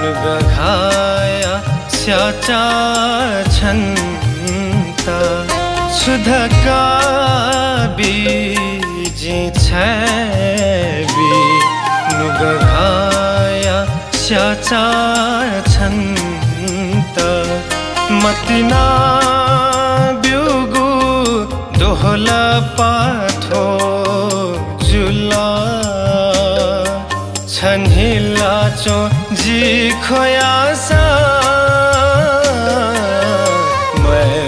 नुगघाया स्याचाछन्ता सुधका बीजी छेबी। नुगघाया स्याचाछन्ता मतिना ब्युगु दोहला पार छन्हिला चो जी खोयासा मैं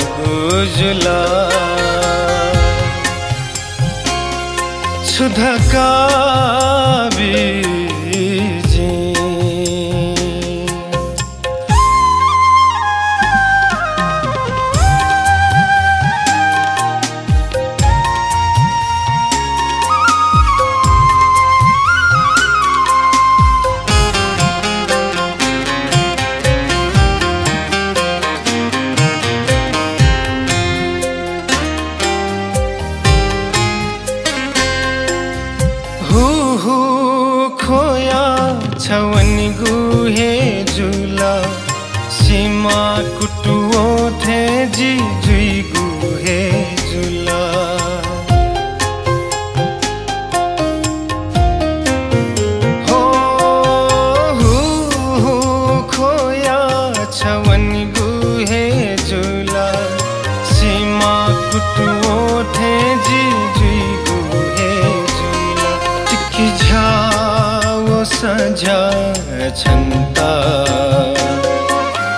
हु हु खोया छवनी गुहे जुला सीमा कुटुओ थे जी छन्ता।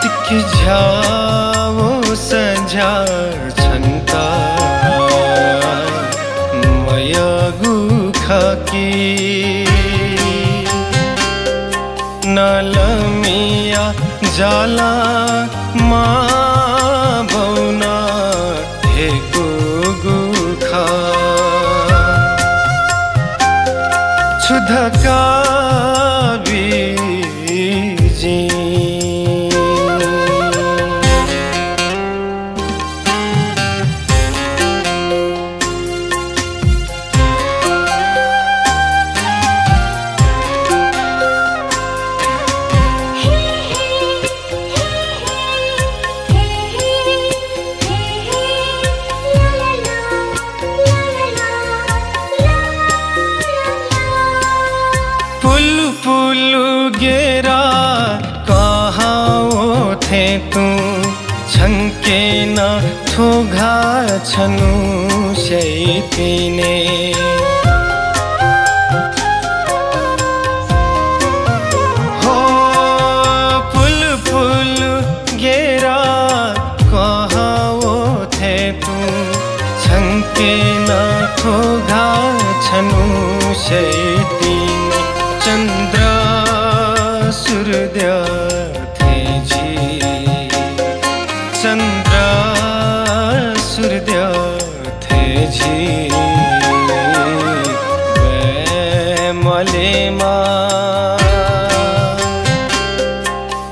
टिकी झ्याओ सझा छन्ता। मया गुखाकी नलमिया जाला मा बौना हे गुखा। छुधका पुल गेरा कहाँ थे तू? छङ्के न थोघा छनु शैतिने। हो पुल पुल गेरा कहाँ थे तू? छङ्के न थोघा छनु चन्द्र सूर्य थे जी चन्द्र सूर्य थे जी मलेमा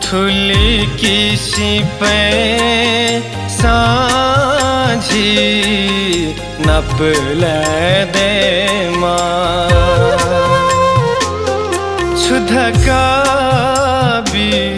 ठुली किसी पे साझी नपल दे माँ। छुधका बीजी